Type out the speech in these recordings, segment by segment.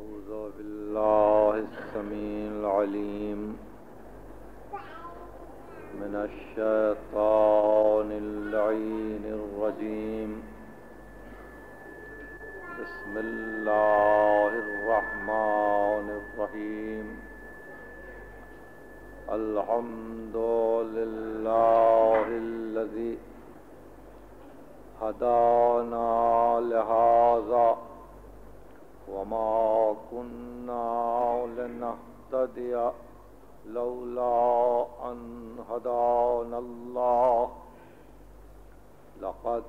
أعوذ بالله السميع العليم من الشيطان اللعين الرجيم بسم الله الرحمن الرحيم الحمد لله الذي هدانا لهذا وما كنا لنهتدي لولا أن هدانا الله. لقد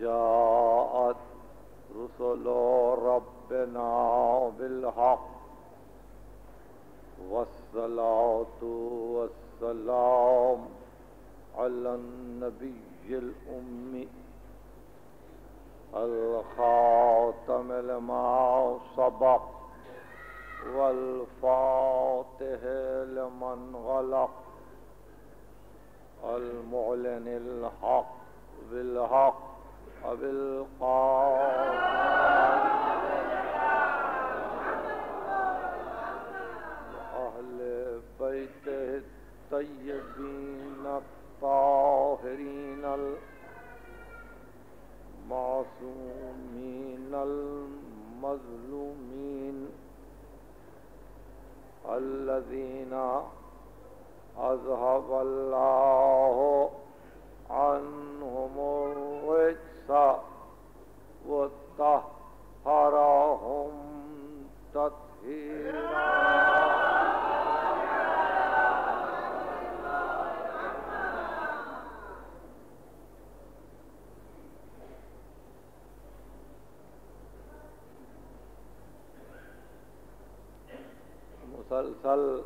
جاءت رسل ربنا بالحق. والصلاة والسلام على النبي الأمي. الخاتم لما سبق والفاتح لمن غلق المعلن الحق بالحق أهل بيته الطيبين الطاهرين الأرض المعصومين المظلومين الذين أذهب الله عنهم الرجس وطهرهم تطهيرا مسلسل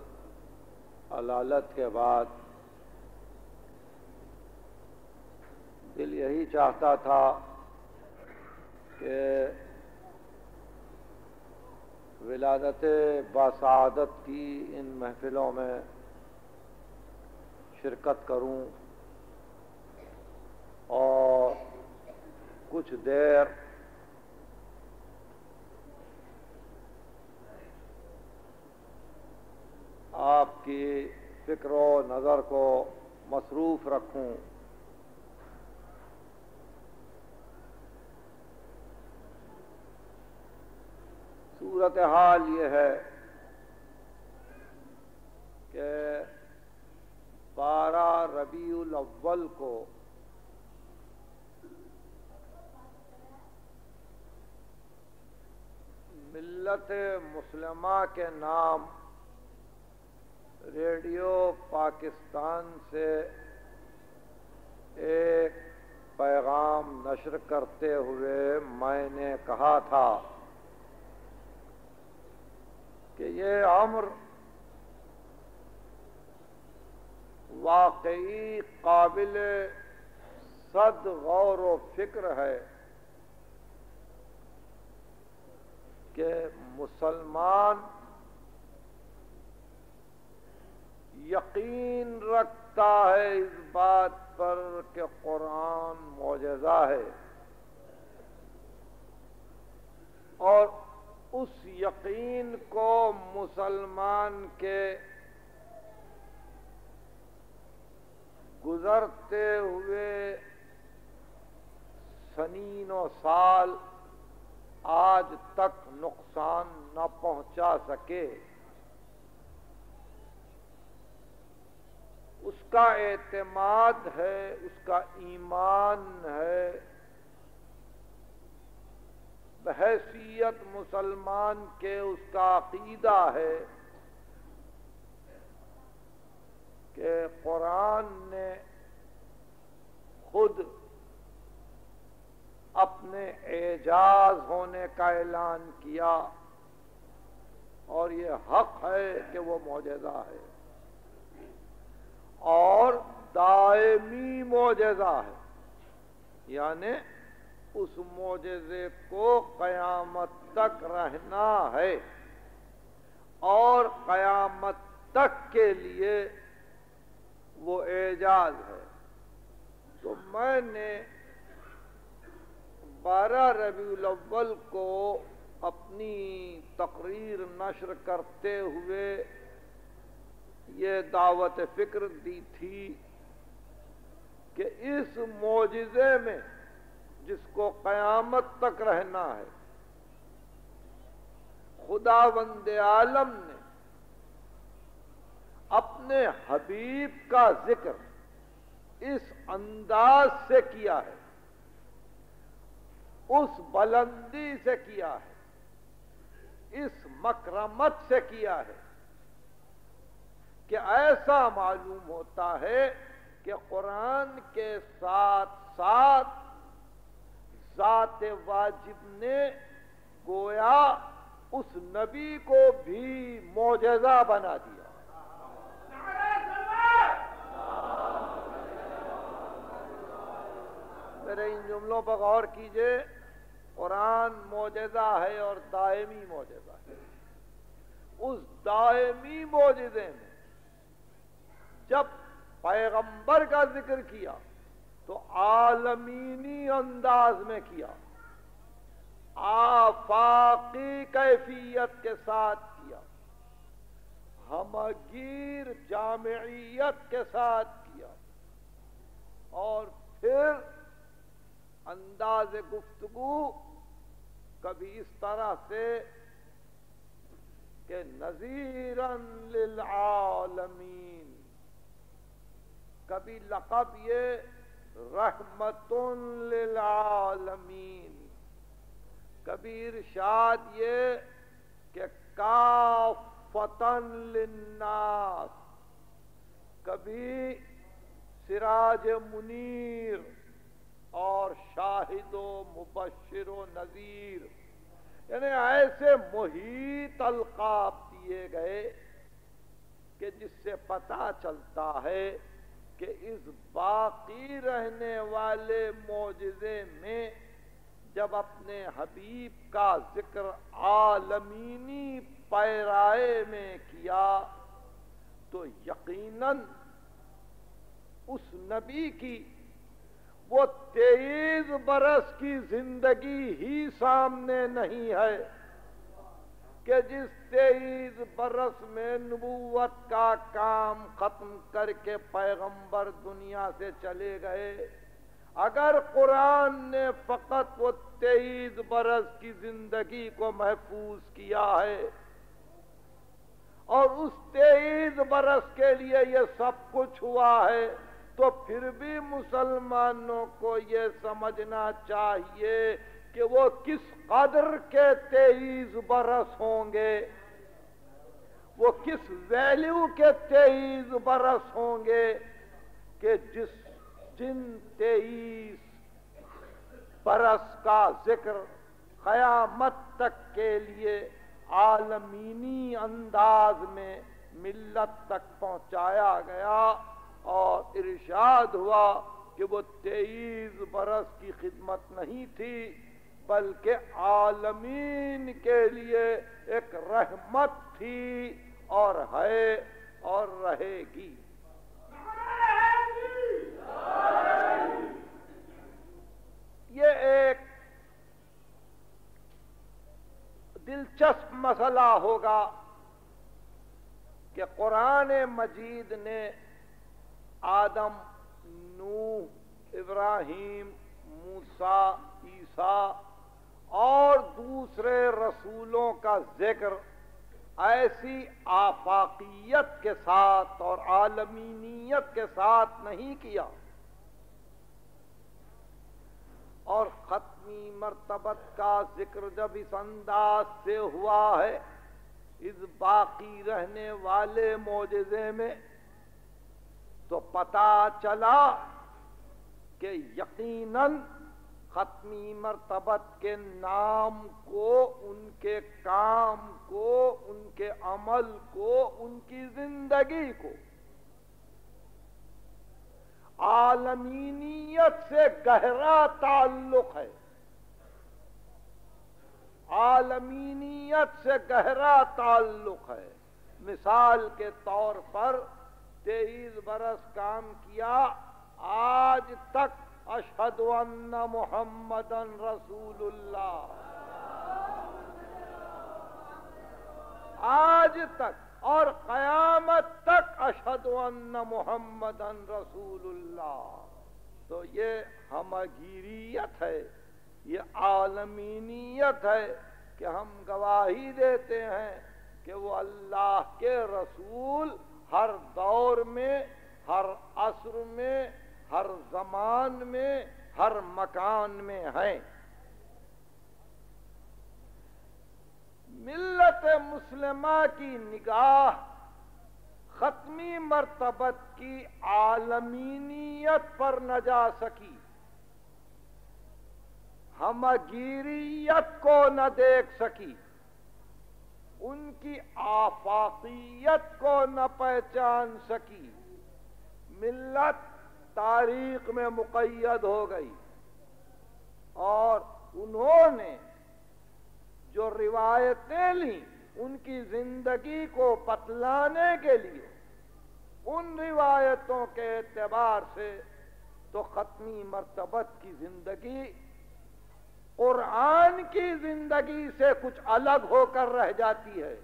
علالت کے بعد دل یہی چاہتا تھا کہ ولادت باسعادت کی ان محفلوں میں شرکت کروں اور کچھ دیر آپ کی فکر و نظر کو مصروف رکھوں۔ صورت حال یہ ہے کہ بارہ ربیع الاول کو ملت مسلمہ کے نام ریڈیو پاکستان سے ایک پیغام نشر کرتے ہوئے میں نے کہا تھا کہ یہ امر واقعی قابل صد غور و فکر ہے کہ مسلمان یقین رکھتا ہے اس بات پر کہ قرآن معجزہ ہے۔ اور اس یقین کو مسلمان کے گزرتے ہوئے سنین و سال آج تک نقصان نہ پہنچا سکے۔ اس کا اعتماد ہے، اس کا ایمان ہے۔ بحیثیت مسلمان کے اس کا عقیدہ ہے کہ قرآن نے خود اپنے اعجاز ہونے کا اعلان کیا اور یہ حق ہے کہ وہ معجزہ ہے۔ اور دائمی معجزہ ہے۔ یعنی اس معجزے کو قیامت تک رہنا ہے۔ اور قیامت تک کے لیے وہ اعجاز ہے۔ تو میں نے بارہ ربیع الاول کو اپنی تقریر نشر کرتے ہوئے یہ دعوت فکر دی تھی کہ اس معجزے میں جس کو قیامت تک رہنا ہے خدا وند عالم نے اپنے حبیب کا ذکر اس انداز سے کیا ہے، اس بلندی سے کیا ہے، اس مکرمت سے کیا ہے۔ کہ ایسا معلوم ہوتا ہے کہ قرآن کے ساتھ ساتھ ذات واجب نے گویا اس نبی کو بھی معجزہ بنا دیا۔ میرے ان جملوں پر غور کیجیے، قرآن موجزہ ہے اور دائمی موجزہ ہے۔ اس دائمی موجزے میں جب پیغمبر کا ذکر کیا تو عالمینی انداز میں کیا، آفاقی کیفیت کے ساتھ کیا، ہمگیر جامعیت کے ساتھ کیا اور پھر انداز گفتگو کبھی اس طرح سے کہ نذیرن للعالمین کبھی لقب یہ رحمت للعالمین۔ کبھی ارشاد یہ کہ کافتن للناس۔ کبھی سراج منیر اور شاہد و مبشر و نذیر۔ یعنی ایسے محیط القاب دیے گئے کہ جس سے پتا چلتا ہے کہ اس باقی رہنے والے معجزے میں جب اپنے حبیب کا ذکر عالمینی پیرائے میں کیا، تو یقیناً اس نبی کی وہ تیئیس برس کی زندگی ہی سامنے نہیں ہے کہ جس تیئیس برس میں نبوت کا کام ختم کر کے پیغمبر دنیا سے چلے گئے۔ اگر قرآن نے فقط وہ تیئیس برس کی زندگی کو محفوظ کیا ہے اور اس تیئیس برس کے لیے یہ سب کچھ ہوا ہے، تو پھر بھی مسلمانوں کو یہ سمجھنا چاہیے کہ وہ کس قدر کے تیئیس برس ہوں گے۔ وہ کس ویلیو کے تیئیس برس ہوں گے کہ جس جن تیئیس برس کا ذکر قیامت تک کے لیے عالمینی انداز میں ملت تک پہنچایا گیا اور ارشاد ہوا کہ وہ تیئیس برس کی خدمت نہیں تھی، بلکہ عالمین کے لیے ایک رحمت تھی۔ اور ہے اور رہے گی۔ یہ ایک دلچسپ مسئلہ ہوگا کہ قرآن مجید نے آدم، نوح، ابراہیم موسا عیسیٰ اور دوسرے رسولوں کا ذکر ایسی آفاقیت کے ساتھ اور عالمینیت کے ساتھ نہیں کیا۔ اور ختمی مرتبت کا ذکر جب اس انداز سے ہوا ہے، اس باقی رہنے والے معجزے میں، تو پتا چلا کہ یقیناً ختمی مرتبت کے نام کو، ان کے کام کو، ان کے عمل کو، ان کی زندگی کو۔ عالمینیت سے گہرا تعلق ہے۔ عالمینیت سے گہرا تعلق ہے۔ مثال کے طور پر تیئیس برس کام کیا، آج تک اشہد ان محمد رسول اللہ آج تک اور قیامت تک اشد ان محمد رسول اللہ تو یہ ہمگیریت ہے، یہ عالمینیت ہے کہ ہم گواہی دیتے ہیں کہ وہ اللہ کے رسول ہر دور میں، ہر عصر میں ہر زمان میں، ہر مکان میں ہیں۔ ملت مسلمہ کی نگاہ، ختمی مرتبت کی عالمینیت پر نہ جا سکی۔ ہمگیریت کو نہ دیکھ سکی۔ ان کی آفاقیت کو نہ پہچان سکی۔ ملت تاریخ میں مقید ہو گئی۔ اور انہوں نے جو روایتیں لیں ان کی زندگی کو پتلانے کے لیے، ان روایتوں کے اعتبار سے تو ختمی مرتبت کی زندگی، قرآن کی زندگی سے کچھ الگ ہو کر رہ جاتی ہے۔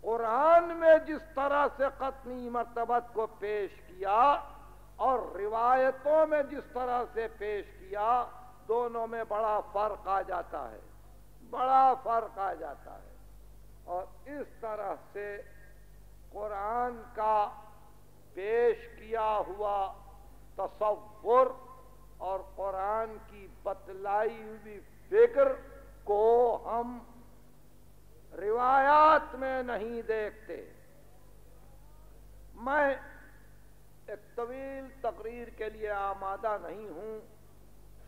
قرآن میں جس طرح سے ختمی مرتبت کو پیش کیا اور روایتوں میں جس طرح سے پیش کیا، دونوں میں بڑا فرق آ جاتا ہے۔ بڑا فرق آ جاتا ہے۔ اور اس طرح سے قرآن کا پیش کیا ہوا تصور اور قرآن کی بتلائی ہوئی فکر کو ہم روایات میں نہیں دیکھتے۔ میں ایک طویل تقریر کے لیے آمادہ نہیں ہوں۔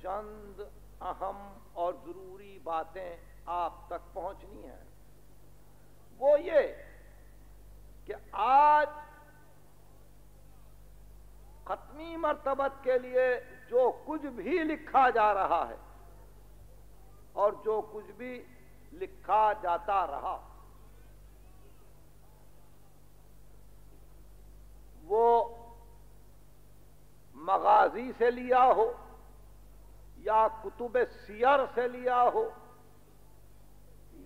چند اہم اور ضروری باتیں آپ تک پہنچنی ہیں۔ وہ یہ کہ آج ختمی مرتبت کے لیے جو کچھ بھی لکھا جا رہا ہے اور جو کچھ بھی لکھا جاتا رہا، وہ مغازی سے لیا ہو یا کتب سیر سے لیا ہو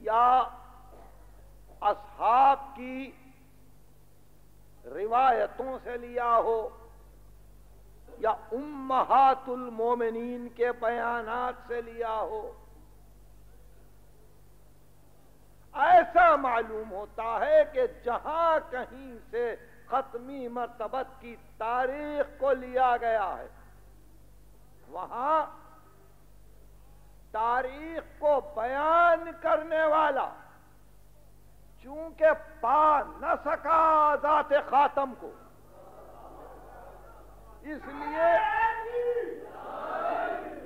یا اصحاب کی روایتوں سے لیا ہو یا امہات المومنین کے بیانات سے لیا ہو ایسا معلوم ہوتا ہے کہ جہاں کہیں سے ختمی مرتبت کی تاریخ کو لیا گیا ہے۔ وہاں تاریخ کو بیان کرنے والا، چونکہ پا نہ سکا ذات خاتم کو، اس لیے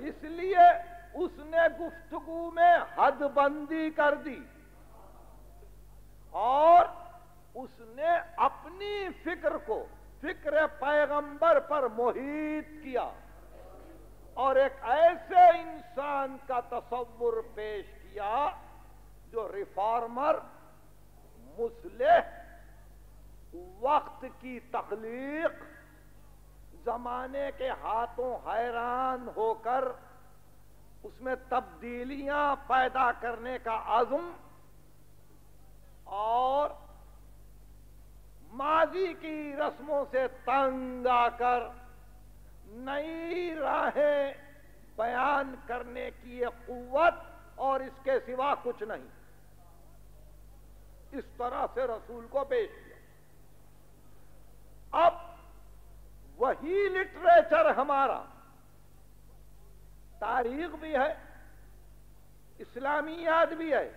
اس لیے اس نے گفتگو میں حد بندی کر دی۔ اور اس نے اپنی فکر کو، فکر پیغمبر پر محیط کیا اور ایک ایسے انسان کا تصور پیش کیا جو ریفارمر مسلح وقت کی تخلیق، زمانے کے ہاتھوں حیران ہو کر اس میں تبدیلیاں پیدا کرنے کا عزم اور ماضی کی رسموں سے تنگ آ کر نئی راہیں بیان کرنے کی یہ قوت اور اس کے سوا کچھ نہیں۔ اس طرح سے رسول کو پیش کیا۔ اب وہی لٹریچر ہمارا تاریخ بھی ہے، اسلامیات بھی ہے،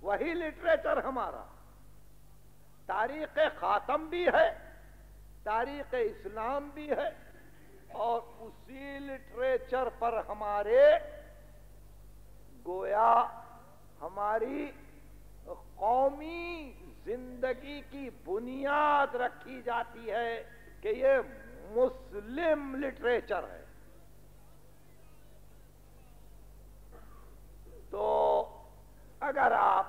وہی لٹریچر ہمارا۔ تاریخ خاتم بھی ہے، تاریخ اسلام بھی ہے، اور اسی لٹریچر پر ہمارے گویا ہماری قومی زندگی کی بنیاد رکھی جاتی ہے کہ یہ مسلم لٹریچر ہے۔ تو اگر آپ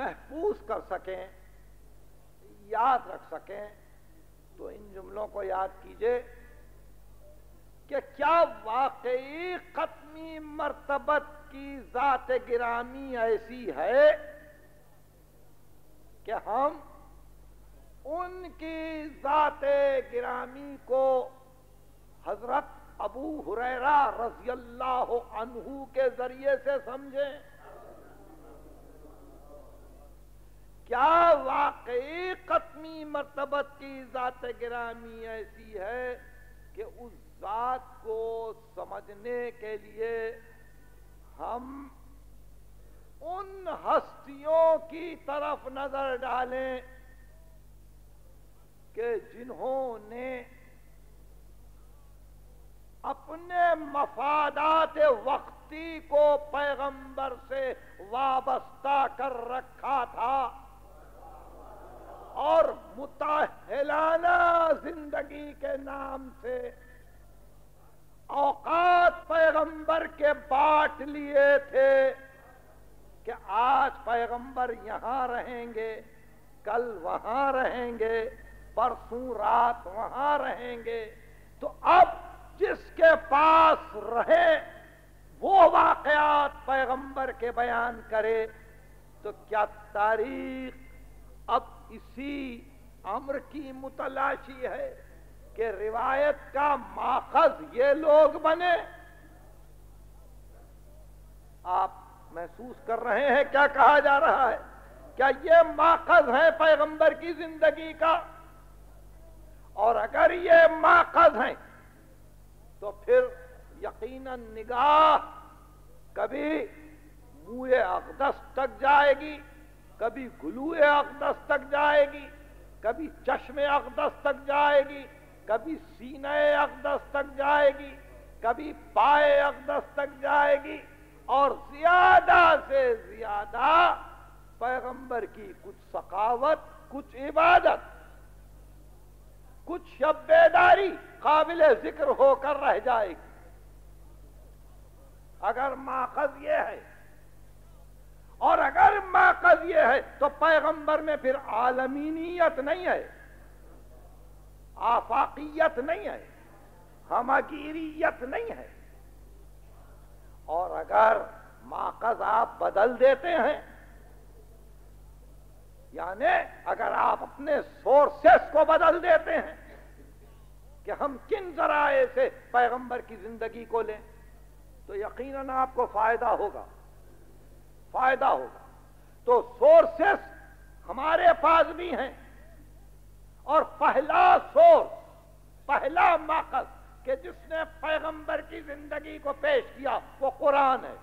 محفوظ کر سکیں، یاد رکھ سکیں، تو ان جملوں کو یاد کیجیے کہ کیا واقعی ختمی مرتبت کی ذات گرامی ایسی ہے کہ ہم ان کی ذات گرامی کو حضرت ابو حریرا رضی اللہ عنہ کے ذریعے سے سمجھیں۔ کیا واقعی قطمی مرتبت کی ذات گرامی ایسی ہے کہ اس ذات کو سمجھنے کے لیے ہم ان ہستیوں کی طرف نظر ڈالیں کہ جنہوں نے اپنے مفادات وقتی کو پیغمبر سے وابستہ کر رکھا تھا۔ اور متحلانہ زندگی کے نام سے اوقات پیغمبر کے بانٹ لیے تھے کہ آج پیغمبر یہاں رہیں گے، کل وہاں رہیں گے، پرسوں رات وہاں رہیں گے۔ تو اب جس کے پاس رہے، وہ واقعات پیغمبر کے بیان کرے۔ تو کیا تاریخ اب اسی امر کی متلاشی ہے کہ روایت کا ماخذ یہ لوگ بنے۔ آپ محسوس کر رہے ہیں کیا کہا جا رہا ہے؟ کیا یہ ماخذ ہے پیغمبر کی زندگی کا؟ اور اگر یہ ماخذ ہیں تو پھر یقیناً نگاہ کبھی منہ اقدس تک جائے گی۔ کبھی گلو اقدس تک جائے گی، کبھی چشم اقدس تک جائے گی، کبھی سینہ اقدس تک جائے گی، کبھی پائے اقدس تک جائے گی۔ اور زیادہ سے زیادہ پیغمبر کی کچھ ثقافت، کچھ عبادت، کچھ شب بیداری قابل ذکر ہو کر رہ جائے گی۔ اگر ماخذ یہ ہے اور اگر ماخذ یہ ہے تو پیغمبر میں پھر عالمینیت نہیں ہے، آفاقیت نہیں ہے، ہمگیریت نہیں ہے۔ اور اگر ماخذ آپ بدل دیتے ہیں یعنی اگر آپ اپنے سورسز کو بدل دیتے ہیں کہ ہم کن ذرائع سے پیغمبر کی زندگی کو لیں، تو یقیناً آپ کو فائدہ ہوگا۔ فائدہ ہوگا۔ تو سورسز ہمارے پاس بھی ہیں۔ اور پہلا سورس پہلا ماخذ کہ جس نے پیغمبر کی زندگی کو پیش کیا، وہ قرآن ہے۔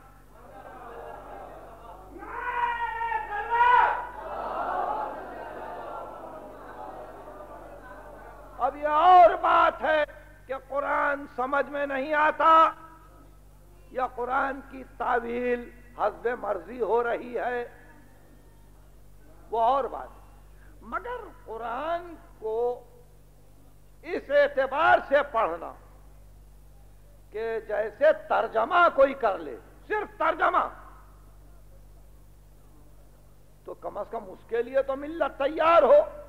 اب یہ اور بات ہے کہ قرآن سمجھ میں نہیں آتا یا قرآن کی تعویل حسب مرضی ہو رہی ہے۔ وہ اور بات۔ مگر قرآن کو اس اعتبار سے پڑھنا کہ جیسے ترجمہ کوئی کر لے، صرف ترجمہ۔ تو کم از کم اس کے لیے تو ملت تیار ہو۔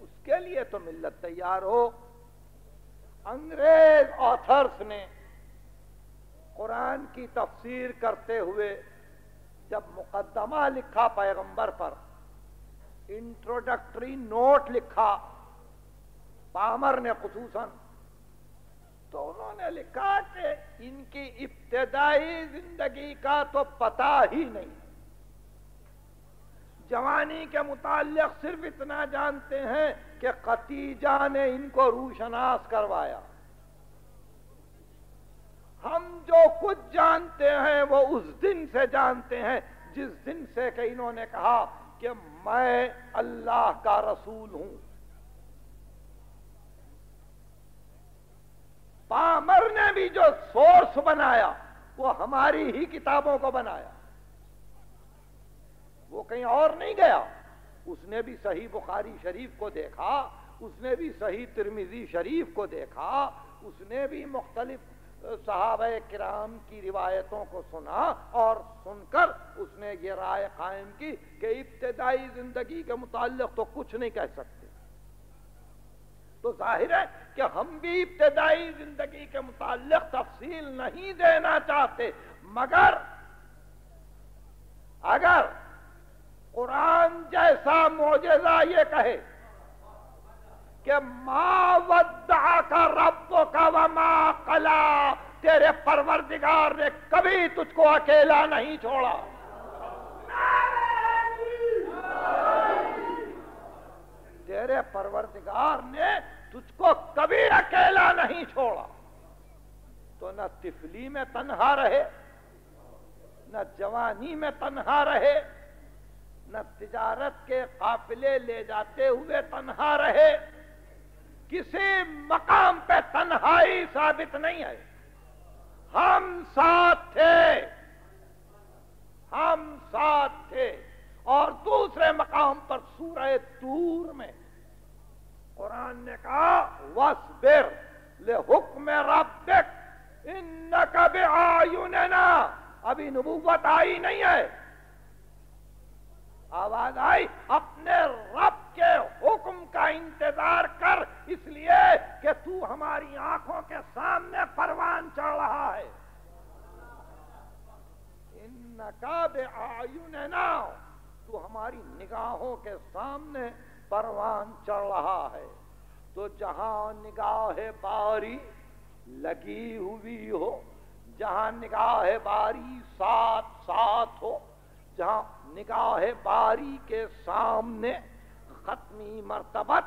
اس کے لیے تو ملت تیار ہو۔ انگریز آتھرس نے قرآن کی تفسیر کرتے ہوئے جب مقدمہ لکھا پیغمبر پر انٹروڈکٹری نوٹ لکھا پامر نے خصوصاً، تو انہوں نے لکھا کہ ان کی ابتدائی زندگی کا تو پتا ہی نہیں۔ جوانی کے متعلق صرف اتنا جانتے ہیں کہ قتیجہ نے ان کو روشناس کروایا۔ ہم جو کچھ جانتے ہیں وہ اس دن سے جانتے ہیں جس دن سے کہ انہوں نے کہا کہ میں اللہ کا رسول ہوں۔ پامر نے بھی جو سورس بنایا، وہ ہماری ہی کتابوں کو بنایا۔ وہ کہیں اور نہیں گیا۔ اس نے بھی صحیح بخاری شریف کو دیکھا، اس نے بھی صحیح ترمیزی شریف کو دیکھا، اس نے بھی مختلف صحابہ کرام کی روایتوں کو سنا اور سن کر اس نے یہ رائے قائم کی کہ ابتدائی زندگی کے متعلق تو کچھ نہیں کہہ سکتے۔ تو ظاہر ہے کہ ہم بھی ابتدائی زندگی کے متعلق تفصیل نہیں دینا چاہتے، مگر اگر قرآن جیسا معجزہ یہ کہے کہ ما ودع کا رب کا وما قلا، تیرے پروردگار نے کبھی تجھ کو اکیلا نہیں چھوڑا۔ تیرے پروردگار نے تجھ کو کبھی اکیلا نہیں چھوڑا۔ تو نہ تفلی میں تنہا رہے، نہ جوانی میں تنہا رہے، نہ تجارت کے قافلے لے جاتے ہوئے تنہا رہے۔ کسی مقام پہ تنہائی ثابت نہیں ہے۔ ہم ساتھ تھے۔ ہم ساتھ تھے۔ اور دوسرے مقام پر سورہ تور میں قرآن نے کہا وَاسْبِرْ لِحُکْمِ رَبِّكْ إِنَّكَ بِعَایُنَنَا ابھی نبوت آئی نہیں ہے۔ آواز آئی، اپنے رب کے حکم کا انتظار کر، اس لیے کہ تو ہماری آنکھوں کے سامنے پروان چڑھ رہا ہے۔ تو ہماری نگاہوں کے سامنے پروان چڑھ رہا ہے۔ تو جہاں نگاہ باری لگی ہوئی ہو، جہاں نگاہ باری ساتھ ساتھ ہو جہاں نگاہ باری کے سامنے ختمی مرتبت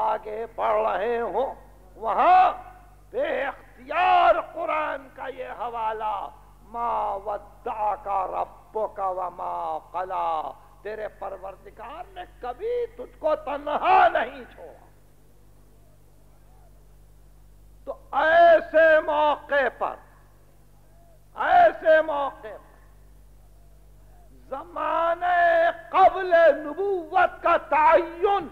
آگے بڑھ رہے ہوں، وہاں بے اختیار قرآن کا یہ حوالہ، ما ودع کا رب کا وما قلا، تیرے پروردگار نے کبھی تجھ کو تنہا نہیں چھوڑا۔ تو ایسے موقع پر، ایسے موقع پر زمانے قبل نبوت کا تعین۔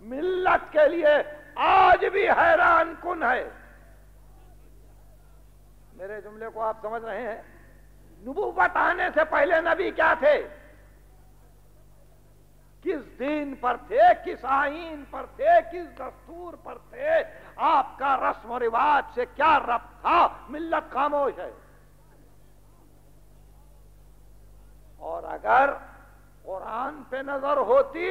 ملت کے لیے آج بھی حیران کن ہے۔ میرے جملے کو آپ سمجھ رہے ہیں۔ نبوت آنے سے پہلے نبی کیا تھے؟ کس دین پر تھے؟ کس آئین پر تھے؟ کس دستور پر تھے؟ آپ کا رسم و رواج سے کیا رب تھا؟ ملت خاموش ہے۔ اور اگر قرآن پہ نظر ہوتی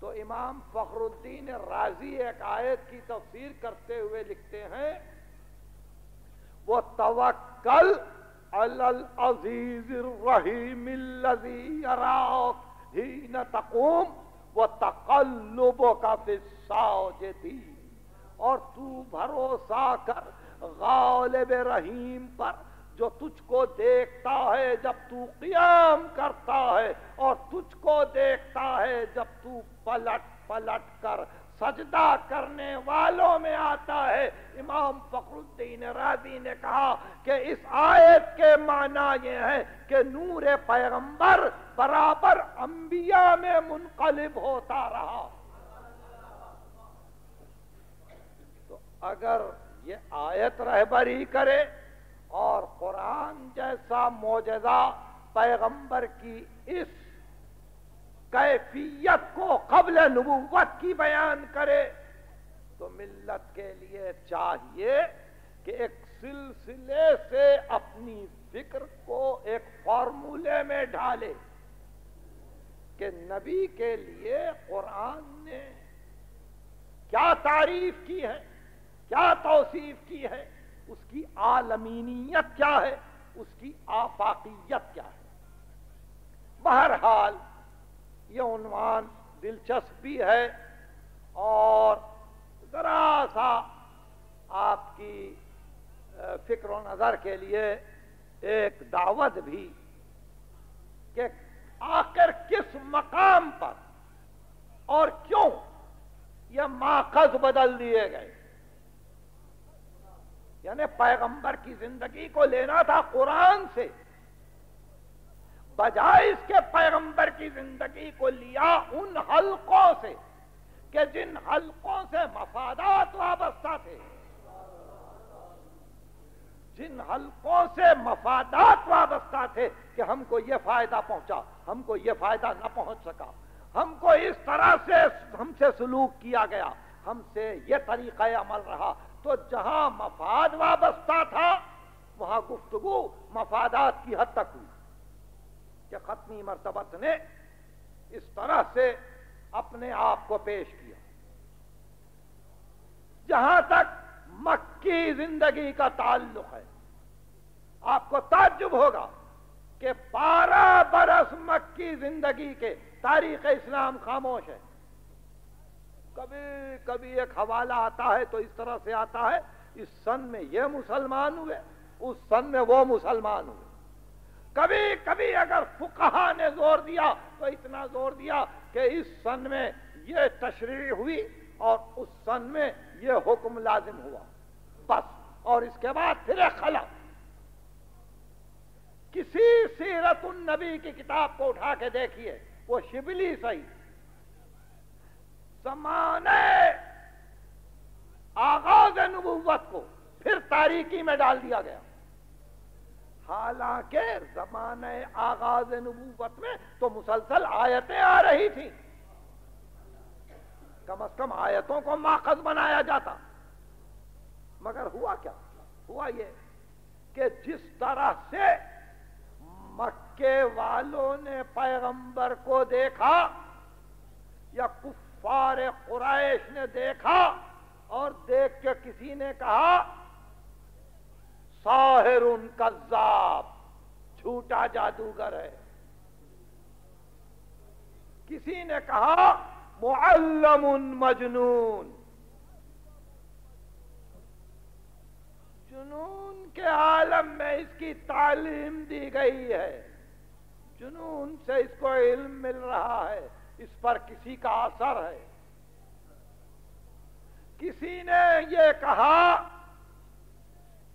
تو امام فخر الدین راضی ایک آیت کی تفسیر کرتے ہوئے لکھتے ہیں وہ توکل العزیز الرحیم الذی یراک ہین تقوم وہ تقلب کا فساجدی اور تو بھروسہ کر غالب رحیم پر جو تجھ کو دیکھتا ہے جب تو قیام کرتا ہے اور تجھ کو دیکھتا ہے جب تو پلٹ پلٹ کر سجدہ کرنے والوں میں آتا ہے۔ امام فخر الدین راضی نے کہا کہ اس آیت کے معنی یہ ہے کہ نور پیغمبر برابر انبیاء میں منقلب ہوتا رہا۔ تو اگر یہ آیت رہبری کرے اور قرآن جیسا معجزہ پیغمبر کی اس کیفیت کو قبل نبوت کی بیان کرے، تو ملت کے لیے چاہیے کہ ایک سلسلے سے اپنی فکر کو ایک فارمولے میں ڈالے کہ نبی کے لیے قرآن نے کیا تعریف کی ہے، کیا توصیف کی ہے۔ اس کی عالمینیت کیا ہے؟ اس کی آفاقیت کیا ہے؟ بہرحال یہ عنوان دلچسپ بھی ہے اور ذرا سا آپ کی فکر و نظر کے لیے ایک دعوت بھی کہ آخر کس مقام پر اور کیوں یہ ماخذ بدل دیے گئے؟ یعنی پیغمبر کی زندگی کو لینا تھا قرآن سے۔ بجائے اس کے پیغمبر کی زندگی کو لیا ان حلقوں سے کہ جن حلقوں سے مفادات وابستہ تھے۔ جن حلقوں سے مفادات وابستہ تھے کہ ہم کو یہ فائدہ پہنچا، ہم کو یہ فائدہ نہ پہنچ سکا۔ ہم کو اس طرح سے ہم سے سلوک کیا گیا۔ ہم سے یہ طریقہ عمل رہا۔ تو جہاں مفاد وابستہ تھا، وہاں گفتگو مفادات کی حد تک ہوئی کہ ختمی مرتبت نے اس طرح سے اپنے آپ کو پیش کیا۔ جہاں تک مکی زندگی کا تعلق ہے، آپ کو تعجب ہوگا کہ بارہ برس مکی زندگی کے تاریخ اسلام خاموش ہے۔ کبھی کبھی ایک حوالہ آتا ہے تو اس طرح سے آتا ہے، اس سن میں یہ مسلمان ہوئے، اس سن میں وہ مسلمان ہوئے۔ کبھی کبھی اگر فقہا نے زور دیا تو اتنا زور دیا کہ اس سن میں یہ تشریح ہوئی اور اس سن میں یہ حکم لازم ہوا۔ بس، اور اس کے بعد پھر خلا۔ کسی سیرت النبی کی کتاب کو اٹھا کے دیکھیے، وہ شبلی صحیح زمانے آغاز نبوت کو پھر تاریکی میں ڈال دیا گیا۔ حالانکہ زمانہ آغاز نبوت میں تو مسلسل آیتیں آ رہی تھیں۔ کم از کم آیتوں کو ماخذ بنایا جاتا۔ مگر ہوا کیا؟ ہوا یہ کہ جس طرح سے مکے والوں نے پیغمبر کو دیکھا یا کفار قریش نے دیکھا اور دیکھ کے کسی نے کہا، ساحر ان کذاب، جھوٹا جادوگر ہے۔ کسی نے کہا، معلم مجنون۔ جنون کے عالم میں اس کی تعلیم دی گئی ہے۔ جنون سے اس کو علم مل رہا ہے۔ اس پر کسی کا اثر ہے۔ کسی نے یہ کہا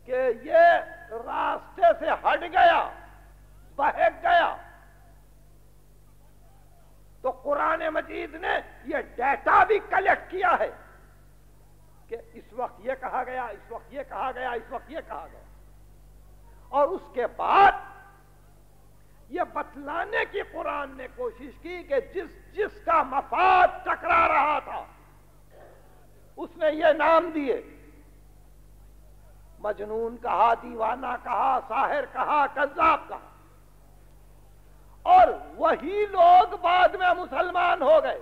کہ یہ راستے سے ہٹ گیا، بہک گیا۔ تو قرآن مجید نے یہ ڈیٹا بھی کلیکٹ کیا ہے کہ اس وقت یہ کہا گیا، اس وقت یہ کہا گیا، اس وقت یہ کہا گیا۔ اور اس کے بعد یہ بتلانے کی قرآن نے کوشش کی کہ جس جس کا مفاد ٹکرا رہا تھا، اس نے یہ نام دیے۔ مجنون کہا، دیوانہ کہا، ساحر کہا، کذاب کہا۔ اور وہی لوگ بعد میں مسلمان ہو گئے۔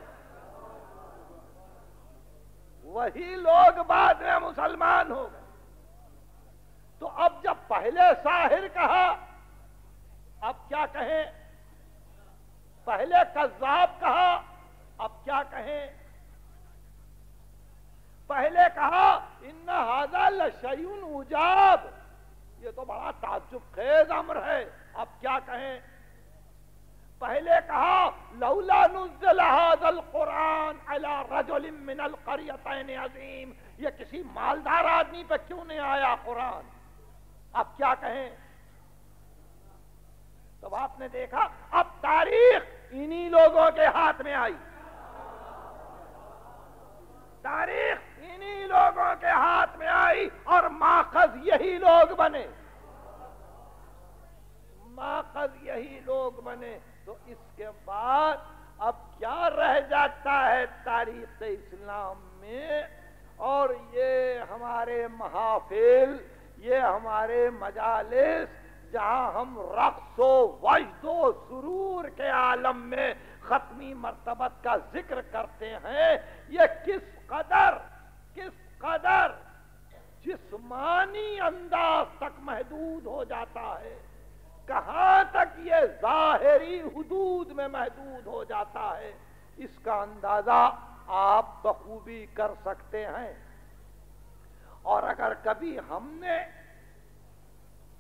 وہی لوگ بعد میں مسلمان ہو گئے۔ تو اب جب پہلے ساحر کہا اب کیا کہیں؟ پہلے کذاب کہا، اب کیا کہیں؟ پہلے کہا، ان لشیون اجاب یہ تو بڑا تعجب خیز امر ہے۔ اب کیا کہیں؟ پہلے کہا، لولا نزل هذا القرآن على رجل من القریتین عظیم۔ یہ کسی مالدار آدمی پہ کیوں نہیں آیا قرآن؟ اب کیا کہیں؟ تو آپ نے دیکھا، اب تاریخ انہی لوگوں کے ہاتھ میں آئی۔ تاریخ انہی لوگوں کے ہاتھ میں آئی اور ماخذ یہی لوگ بنے۔ ماخذ یہی لوگ بنے۔ تو اس کے بعد اب کیا رہ جاتا ہے تاریخ اسلام میں؟ اور یہ ہمارے محافل، یہ ہمارے مجالس جہاں ہم رقص و وجد و سرور کے عالم میں ختمی مرتبت کا ذکر کرتے ہیں، یہ کس قدر کس قدر جسمانی انداز تک محدود ہو جاتا ہے؟ کہاں تک یہ ظاہری حدود میں محدود ہو جاتا ہے؟ اس کا اندازہ آپ بخوبی کر سکتے ہیں۔ اور اگر کبھی ہم نے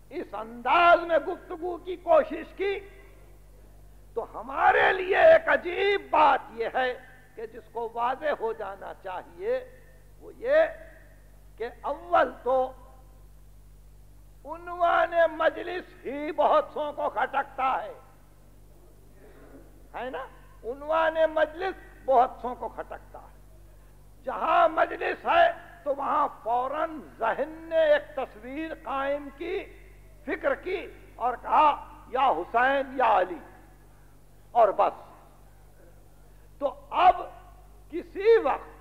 اس انداز میں گفتگو کی کوشش کی تو ہمارے لیے ایک عجیب بات یہ ہے کہ جس کو واضح ہو جانا چاہیے وہ یہ کہ اول تو عنوان مجلس ہی بہت سو کو کھٹکتا ہے۔ ہے نا؟ عنوان مجلس بہت سو کو کھٹکتا ہے۔ جہاں مجلس ہے تو وہاں فوراً ذہن نے ایک تصویر قائم کی۔ فکر کی اور کہا، یا حسین یا علی۔ اور بس۔ تو اب کسی وقت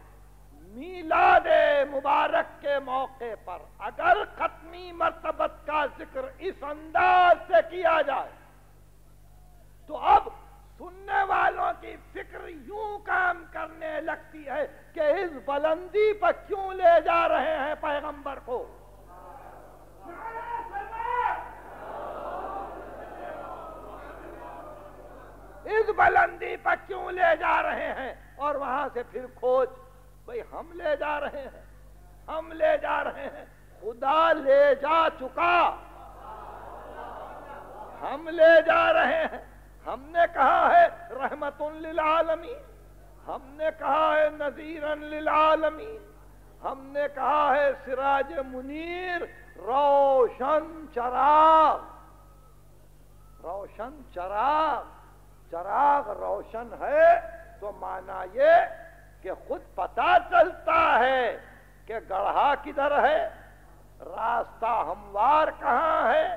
میلاد مبارک کے موقع پر اگر ختمی مرتبت کا ذکر اس انداز سے کیا جائے، تو اب سننے والوں کی فکر یوں کام کرنے لگتی ہے کہ اس بلندی پر کیوں لے جا رہے ہیں پیغمبر کو۔ اس بلندی پر کیوں لے جا رہے ہیں؟ اور وہاں سے پھر کھوج، بھئی ہم لے جا رہے ہیں، ہم لے جا رہے ہیں۔ خدا لے جا چکا۔ ہم لے جا رہے ہیں۔ ہم نے کہا ہے رحمت للعالمین۔ ہم نے کہا ہے نذیر للعالمین۔ ہم نے کہا ہے، سراج منیر، روشن چراغ۔ روشن چراغ۔ چراغ روشن ہے تو مانا یہ کہ خود پتا چلتا ہے کہ گڑھا کدھر ہے، راستہ ہموار کہاں ہے،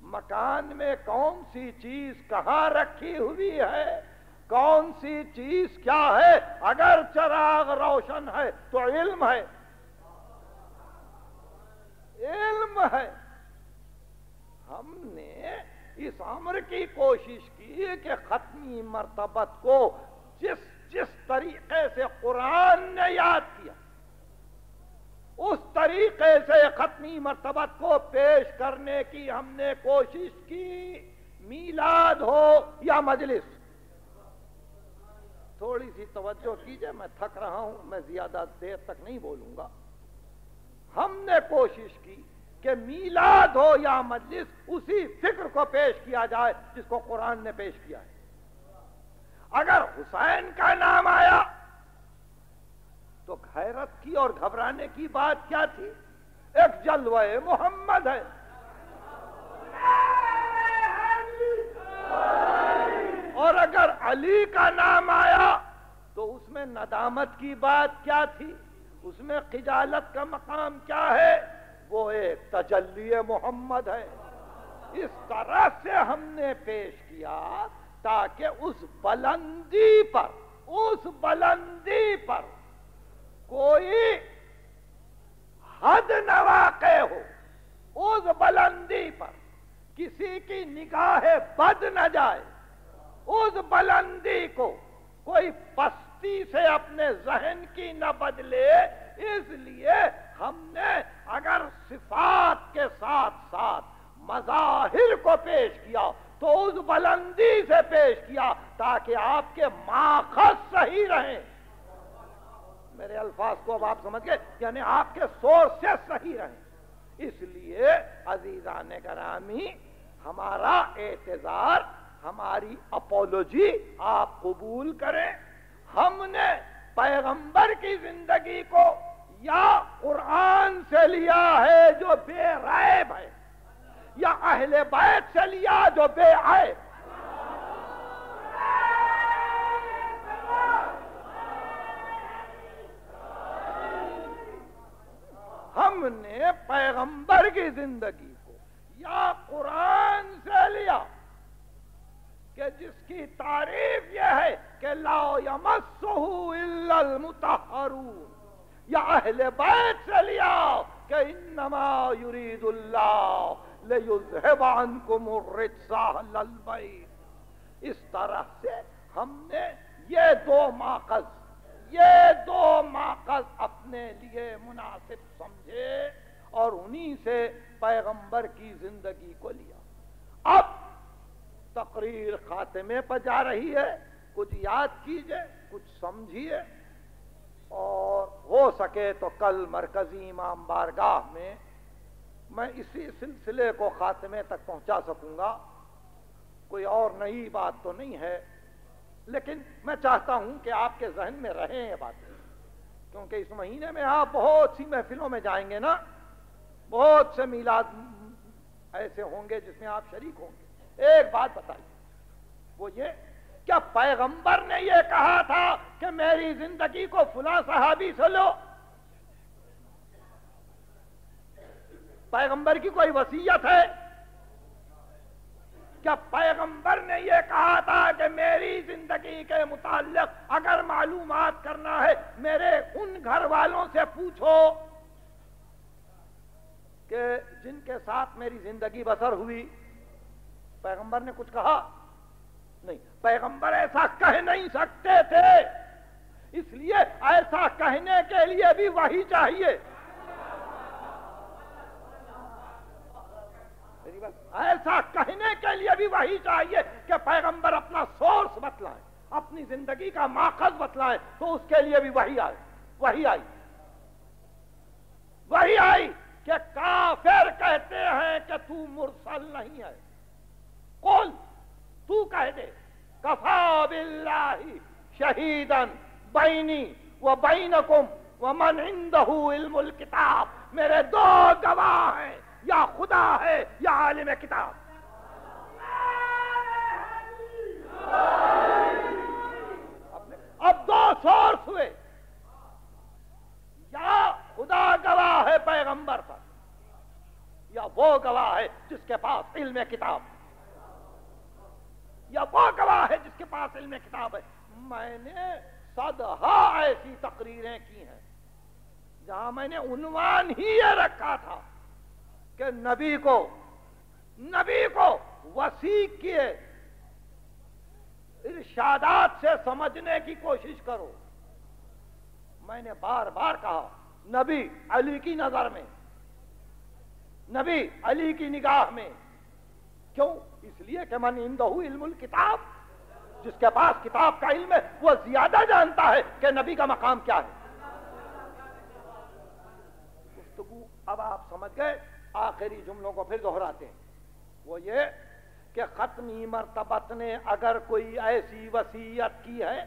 مکان میں کون سی چیز کہاں رکھی ہوئی ہے، کون سی چیز کیا ہے، اگر چراغ روشن ہے تو علم ہے۔ علم ہے۔ ہم نے اس عمر کی کوشش کی کہ ختمی مرتبت کو جس جس طریقے سے قرآن نے یاد کیا، اس طریقے سے ختمی مرتبت کو پیش کرنے کی ہم نے کوشش کی، میلاد ہو یا مجلس۔ تھوڑی سی توجہ کیجیے، میں تھک رہا ہوں، میں زیادہ دیر تک نہیں بولوں گا۔ ہم نے کوشش کی کہ میلاد ہو یا مجلس، اسی فکر کو پیش کیا جائے جس کو قرآن نے پیش کیا ہے۔ اگر حسین کا نام آیا، تو غیرت کی اور گھبرانے کی بات کیا تھی؟ ایک جلوہ محمد ہے۔ اور اگر علی کا نام آیا، تو اس میں ندامت کی بات کیا تھی؟ اس میں خجالت کا مقام کیا ہے؟ وہ ایک تجلی محمد ہے۔ اس طرح سے ہم نے پیش کیا تاکہ اس بلندی پر، اس بلندی پر کوئی حد نہ واقع ہو۔ اس بلندی پر کسی کی نگاہ بد نہ جائے۔ اس بلندی کو کوئی پستی سے اپنے ذہن کی نہ بدلے۔ اس لیے ہم نے اگر صفات کے ساتھ ساتھ مظاہر کو پیش کیا تو اس بلندی سے پیش کیا تاکہ آپ کے ماخذ صحیح رہیں۔ میرے الفاظ کو اب آپ سمجھ گئے یعنی آپ کے سورسز صحیح رہیں۔ اس لیے عزیزان گرامی، ہمارا اعتذار، ہماری اپولوجی آپ قبول کریں۔ ہم نے پیغمبر کی زندگی کو یا قرآن سے لیا ہے جو بے ریب ہے، یا اہل بیت سے لیا جو بے آئے ہم نے پیغمبر کی زندگی کو یا قرآن سے لیا کہ جس کی تعریف یہ ہے کہ لا یمسہ الا المتحرون یا اہل بیت سے لیا کہ انما یرید اللہ لِيُذْهِبَ عَنْكُمُ الرِّجْسَ اس طرح سے ہم نے یہ دو ماقض یہ دو ماقض اپنے لیے مناسب سمجھے اور انہی سے پیغمبر کی زندگی کو لیا۔ اب تقریر خاتمے پر جا رہی ہے، کچھ یاد کیجیے، کچھ سمجھیے۔ اور ہو سکے تو کل مرکزی امام بارگاہ میں میں اسی سلسلے کو خاتمے تک پہنچا سکوں گا۔ کوئی اور نئی بات تو نہیں ہے، لیکن میں چاہتا ہوں کہ آپ کے ذہن میں رہیں یہ باتیں کیونکہ اس مہینے میں آپ بہت سی محفلوں میں جائیں گے نا۔ بہت سے میلاد ایسے ہوں گے جس میں آپ شریک ہوں گے۔ ایک بات بتائیے، وہ یہ کیا پیغمبر نے یہ کہا تھا کہ میری زندگی کو فلاں صحابی سے لو؟ پیغمبر کی کوئی وسیعت ہے؟ کیا پیغمبر نے یہ کہا تھا کہ میری زندگی کے متعلق اگر معلومات کرنا ہے، میرے ان گھر والوں سے پوچھو کہ جن کے ساتھ میری زندگی بسر ہوئی، پیغمبر نے کچھ کہا؟ نہیں۔ پیغمبر ایسا کہہ نہیں سکتے تھے۔ اس لیے ایسا کہنے کے لیے بھی وہی چاہیے۔ ایسا کہنے کے لیے بھی وہی چاہیے کہ پیغمبر اپنا سورس بتلائیں اپنی زندگی کا ماخذ بتلائیں تو اس کے لیے بھی وہی آئے۔ وہی آئی۔ وہی آئی کہ کافر کہتے ہیں کہ تو مرسل نہیں ہے۔ کون تو کہہ دے کفا باللہ شہیدن بینی و بینکم ومن عنده علم الكتاب۔ میرے دو گواہ ہیں، یا خدا ہے یا عالم کتاب۔ اب دو سورس ہوئے۔ یا خدا گواہ ہے پیغمبر پر، یا وہ گواہ ہے جس کے پاس علم کتاب۔ یا وہ گواہ ہے جس کے پاس علم کتاب ہے۔ میں نے صدہا ایسی تقریریں کی ہیں جہاں میں نے عنوان ہی یہ رکھا تھا کہ نبی کو نبی کو وسیع کیے، ارشادات سے سمجھنے کی کوشش کرو۔ میں نے بار بار کہا، نبی علی کی نظر میں، نبی علی کی نگاہ میں۔ کیوں؟ اس لیے کہ من اندہ علم الکتاب، جس کے پاس کتاب کا علم ہے، وہ زیادہ جانتا ہے کہ نبی کا مقام کیا ہے۔ گفتگو اب آپ سمجھ گئے، آخری جملوں کو پھر دہراتے ہیں۔ وہ یہ کہ ختمی مرتبت نے اگر کوئی ایسی وسیعت کی ہے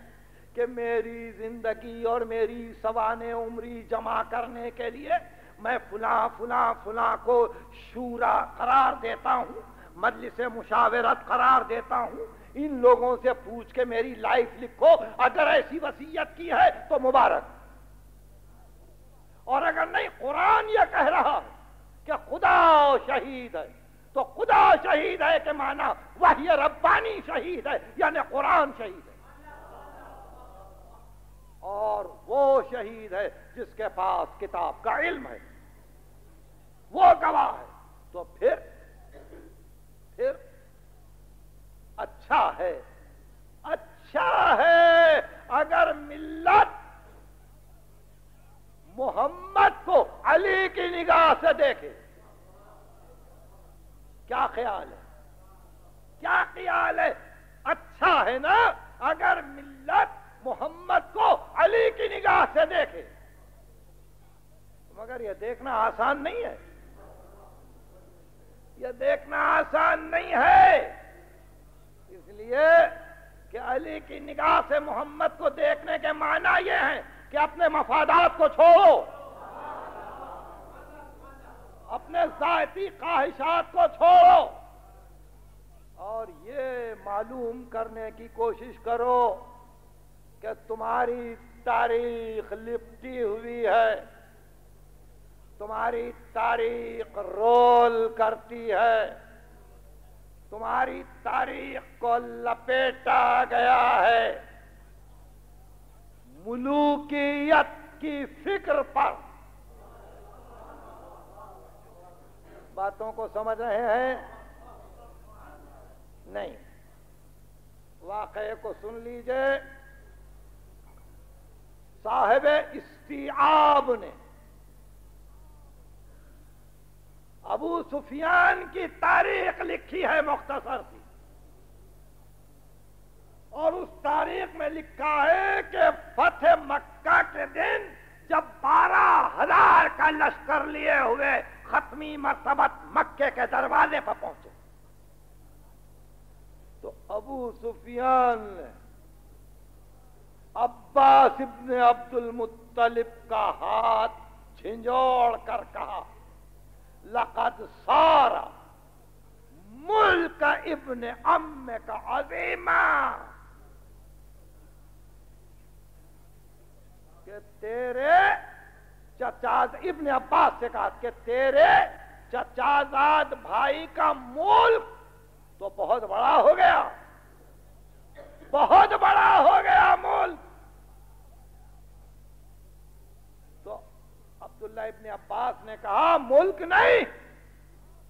کہ میری زندگی اور میری سوان عمری جمع کرنے کے لیے میں فلاں فلاں فلاں کو شورا قرار دیتا ہوں مجلس مشاورت قرار دیتا ہوں۔ ان لوگوں سے پوچھ کے میری لائف لکھو، اگر ایسی وسیعت کی ہے تو مبارک۔ اور اگر نہیں، قرآن یہ کہہ رہا کہ خدا شہید ہے۔ تو خدا شہید ہے کہ مانا وہی ربانی شہید ہے یعنی قرآن شہید ہے۔ اور وہ شہید ہے جس کے پاس کتاب کا علم ہے۔ وہ گواہ ہے۔ تو پھر پھر اچھا ہے اچھا ہے۔ اگر ملت محمد کو علی کی نگاہ سے دیکھے، کیا خیال ہے؟ کیا خیال ہے؟ اچھا ہے نا؟ اگر ملت محمد کو علی کی نگاہ سے دیکھے۔ مگر یہ دیکھنا آسان نہیں ہے۔ یہ دیکھنا آسان نہیں ہے۔ اس لیے کہ علی کی نگاہ سے محمد کو دیکھنے کے معنی یہ ہیں کہ اپنے مفادات کو چھوڑو۔ اپنے ذاتی خواہشات کو چھوڑو۔ اور یہ معلوم کرنے کی کوشش کرو کہ تمہاری تاریخ لپٹی ہوئی ہے۔ تمہاری تاریخ رول کرتی ہے۔ تمہاری تاریخ کو لپیٹا گیا ہے۔ ملوکیت کی فکر پر۔ باتوں کو سمجھ رہے ہیں؟ نہیں۔ واقعے کو سن لیجیے۔ صاحب استیاب نے ابو سفیان کی تاریخ لکھی ہے مختصر سی۔ اور اس تاریخ میں لکھا ہے کہ فتح مکہ کے دن جب بارہ ہزار کا لشکر لیے ہوئے ختمی مرتبت مکے کے دروازے پر پہنچے۔ تو ابو سفیان نے عباس ابن عبد المطلب کا ہاتھ جھنجوڑ کر کہا لقد سارا ملک ابن ام کا عظیمہ کہ تیرے چچاز ابن عباس سے کہا کہ تیرے چچازاد بھائی کا ملک تو بہت بڑا ہو گیا، بہت بڑا ہو گیا ملک تو عبداللہ ابن عباس نے کہا، ملک نہیں،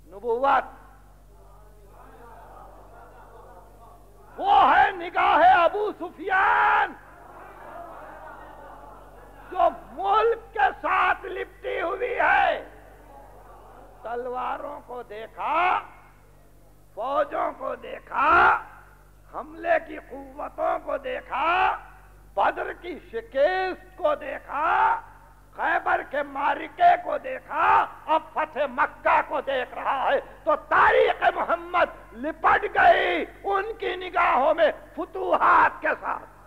نبوت۔ وہ ہے نگاہ ابو سفیان، جو ملک کے ساتھ لپٹی ہوئی ہے۔ تلواروں کو دیکھا، فوجوں کو دیکھا، حملے کی قوتوں کو دیکھا، بدر کی شکست کو دیکھا۔ خیبر کے مارکے کو دیکھا، اب فتح مکہ کو دیکھ رہا ہے۔ تو تاریخ محمد لپٹ گئی۔ ان کی نگاہوں میں فتوحات کے ساتھ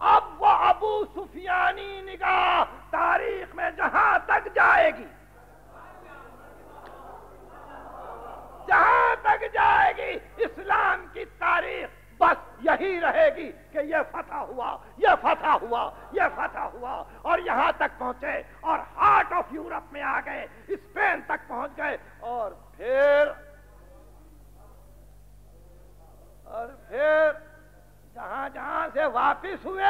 اب وہ ابو سفیانی نگاہ تاریخ میں جہاں تک جائے گی جہاں تک جائے گی اسلام کی تاریخ بس یہی رہے گی کہ یہ فتح ہوا یہ فتح ہوا یہ فتح ہوا اور یہاں تک پہنچے اور ہارٹ آف یورپ میں آ گئے اسپین تک پہنچ گئے اور پھر اور پھر جہاں جہاں سے واپس ہوئے۔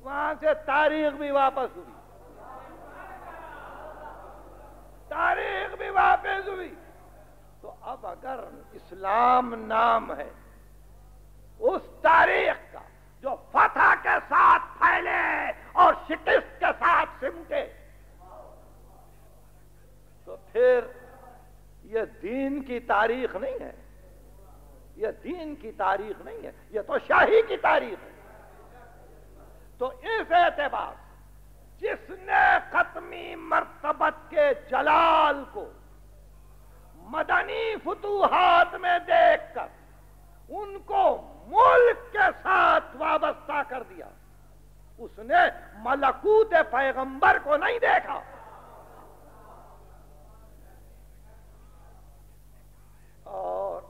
وہاں سے تاریخ بھی واپس ہوئی۔ تاریخ بھی واپس ہوئی۔ تو اب اگر اسلام نام ہے، اس تاریخ کا جو فتح کے ساتھ پھیلے اور شکست کے ساتھ سمٹے، تو پھر یہ دین کی تاریخ نہیں ہے۔ یہ دین کی تاریخ نہیں ہے، یہ تو شاہی کی تاریخ ہے۔ تو اس اعتبار جس نے ختمی مرتبت کے جلال کو مدنی فتوحات میں دیکھ کر ان کو ملک کے ساتھ وابستہ کر دیا، اس نے ملکوت پیغمبر کو نہیں دیکھا۔ اور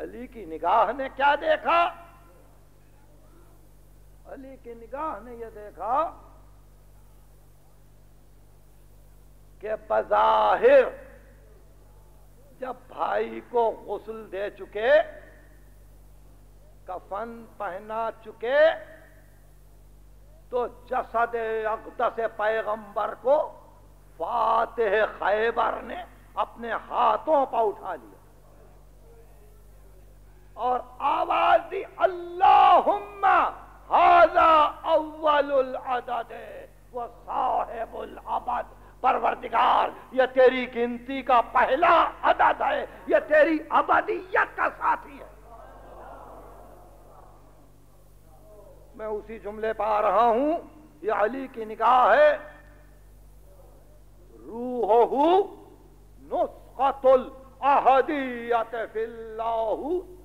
علی کی نگاہ نے کیا دیکھا؟ علی کی نگاہ نے یہ دیکھا کہ بظاہر جب بھائی کو غسل دے چکے، کفن پہنا چکے، تو جسد اقدس پیغمبر کو فاتح خیبر نے اپنے ہاتھوں پر اٹھا لیا۔ اور آواز دی اللہم ہاضا اول العدد وہ صاحب العبد. پروردگار، یہ تیری گنتی کا پہلا عدد ہے، یہ تیری ابدیت کا ساتھی ہے۔ میں اسی جملے پہ آ رہا ہوں، یہ علی کی نگاہ ہے روح نسخت الاحدیت فی اللہ۔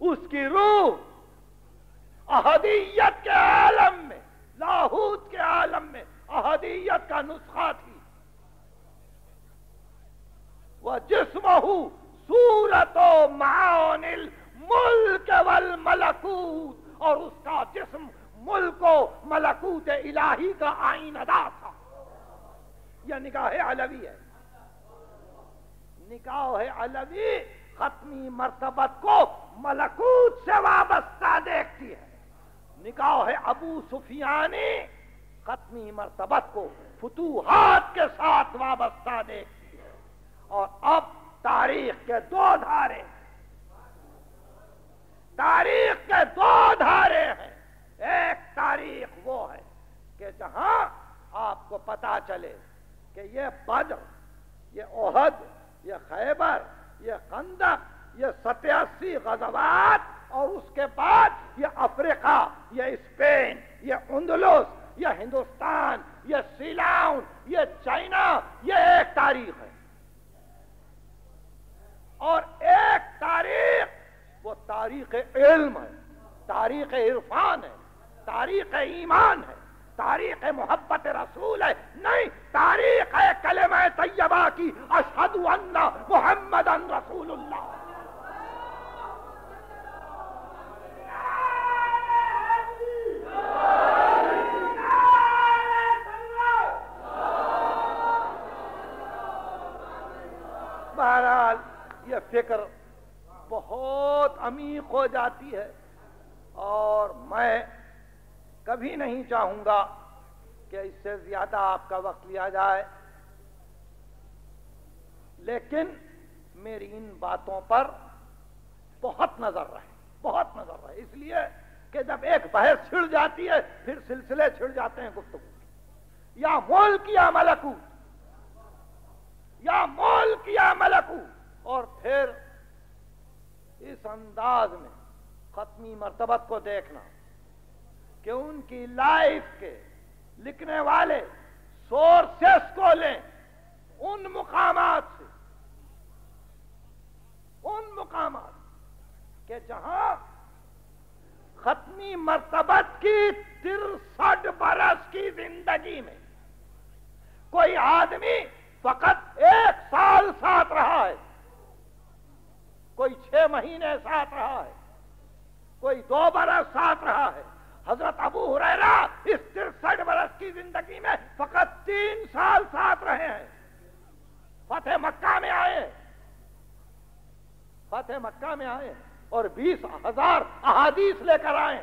اس کی روح احدیت کے عالم میں لاہوت کے عالم میں احدیت کا نسخہ تھی۔ وہ جسم سورت و معاون الملک والملکوت، اور اس کا جسم ملک و ملکوت الہی کا آئین ادا تھا۔ یہ نگاہ علوی ہے۔ نگاہ علوی ختمی مرتبت کو ملکوت سے وابستہ دیکھتی ہے۔ نکاح ابو سفیانی ختمی مرتبت کو فتوحات کے ساتھ وابستہ دیکھتی ہے۔ اور اب تاریخ کے دو دھارے تاریخ کے دو دھارے ہیں۔ ایک تاریخ وہ ہے کہ جہاں آپ کو پتا چلے کہ یہ بدر، یہ عہد یہ خیبر یہ خندق یہ ستیاسی غزوات اور اس کے بعد یہ افریقہ، یہ اسپین، یہ اندلس، یہ ہندوستان، یہ سیلاؤن یہ چائنا، یہ ایک تاریخ ہے۔ اور ایک تاریخ، وہ تاریخ علم ہے، تاریخ عرفان ہے، تاریخ ایمان ہے۔ تاریخ محبت رسول ہے، نہیں، تاریخ ہے کلمہ طیبہ کی اشہد ان محمد رسول اللہ۔ بہرحال، یہ فکر بہت عمیق ہو جاتی ہے اور میں کبھی نہیں چاہوں گا کہ اس سے زیادہ آپ کا وقت لیا جائے۔ لیکن میری ان باتوں پر بہت نظر رہے، بہت نظر رہے۔ اس لیے کہ جب ایک بحث چھڑ جاتی ہے، پھر سلسلے چھڑ جاتے ہیں گفتگو۔ یا مول کیا ملکو، یا مول کیا ملکو۔ اور پھر اس انداز میں ختمی مرتبت کو دیکھنا۔ کہ ان کی لائف کے لکھنے والے سورسز کو لیں ان مقامات سے۔ ان مقامات کہ جہاں ختمی مرتبت کی ترسٹھ برس کی زندگی میں کوئی آدمی فقط ایک سال ساتھ رہا ہے، کوئی چھ مہینے ساتھ رہا ہے، کوئی دو برس ساتھ رہا ہے حضرت ابو حریرہ اس ترسٹھ برس کی زندگی میں فقط تین سال ساتھ رہے ہیں۔ فتح مکہ میں آئے۔ فتح مکہ میں آئے اور بیس ہزار احادیث لے کر آئے۔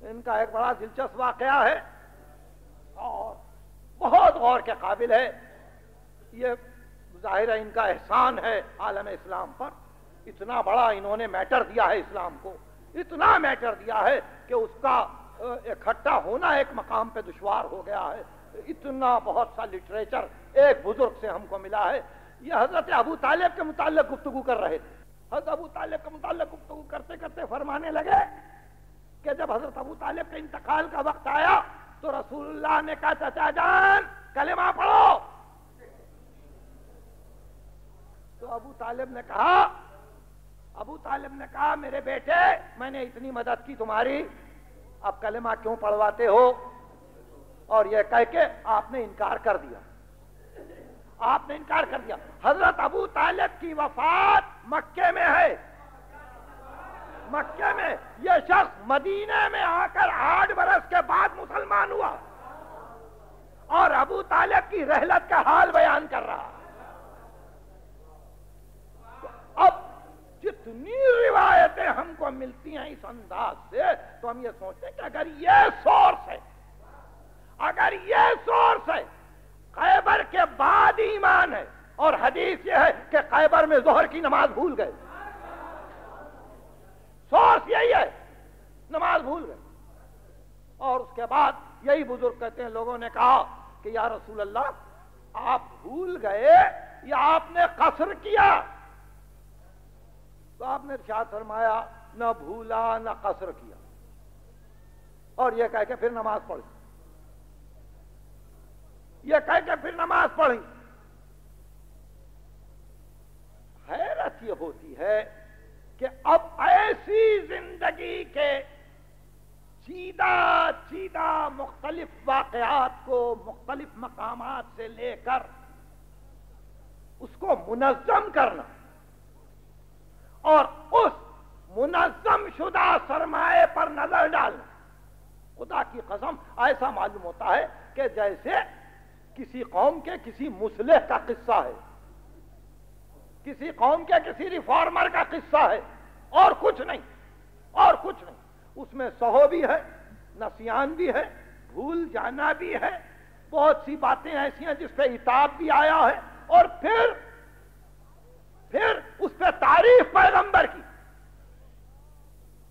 ان کا ایک بڑا دلچسپ واقعہ ہے اور بہت غور کے قابل ہے۔ یہ ظاہر ہے ان کا احسان ہے عالم اسلام پر۔ اتنا بڑا انہوں نے میٹر دیا ہے اسلام کو۔ اتنا میٹر دیا ہے کہ اس کا اکٹھا ہونا ایک مقام پہ دشوار ہو گیا ہے۔ اتنا بہت سا لٹریچر ایک بزرگ سے ہم کو ملا ہے۔ یہ حضرت ابو طالب کے متعلق گفتگو کر رہے۔ تھے حضرت ابو طالب کے متعلق گفتگو کرتے کرتے فرمانے لگے کہ جب حضرت ابو طالب کے انتقال کا وقت آیا تو رسول اللہ نے کہا، چچا جان، کلمہ پڑھو۔ تو ابو طالب نے کہا، ابو طالب نے کہا، میرے بیٹے، میں نے اتنی مدد کی تمہاری۔ اب کلمہ کیوں پڑھواتے ہو؟ اور یہ کہہ کے آپ نے انکار کر دیا۔ آپ نے انکار کر دیا۔ حضرت ابو طالب کی وفات مکے میں ہے۔ مکے میں یہ شخص مدینے میں آ کر آٹھ برس کے بعد مسلمان ہوا۔ اور ابو طالب کی رحلت کا حال بیان کر رہا۔ اب جتنی روایتیں ہم کو ملتی ہیں اس انداز سے، تو ہم یہ سوچتے ہیں کہ اگر یہ سورس ہے، اگر یہ سورس ہے قیبر کے بعد ایمان ہے اور حدیث یہ ہے کہ قیبر میں زہر کی نماز بھول گئے۔ سورس یہی ہے، نماز بھول گئے۔ اور اس کے بعد یہی بزرگ کہتے ہیں، لوگوں نے کہا کہ یا رسول اللہ، آپ بھول گئے یا آپ نے قصر کیا؟ تو آپ نے ارشاد فرمایا، نہ بھولا، نہ قصر کیا۔ اور یہ کہہ کے پھر نماز پڑھی۔ یہ کہہ کے پھر نماز پڑھی۔ حیرت یہ ہوتی ہے کہ اب ایسی زندگی کے چیدہ چیدہ مختلف واقعات کو، مختلف مقامات سے لے کر اس کو منظم کرنا۔ اور اس منظم شدہ سرمایہ پر نظر ڈالنا خدا کی قسم، ایسا معلوم ہوتا ہے کہ جیسے کسی قوم کے کسی مسلح کا قصہ ہے، کسی قوم کے کسی ریفارمر کا قصہ ہے، اور کچھ نہیں، اور کچھ نہیں۔ اس میں سہو بھی ہے، نسیان بھی ہے، بھول جانا بھی ہے۔ بہت سی باتیں ایسی ہیں جس پہ اتاب بھی آیا ہے، اور پھر پھر اس پہ تعریف پیغمبر کی۔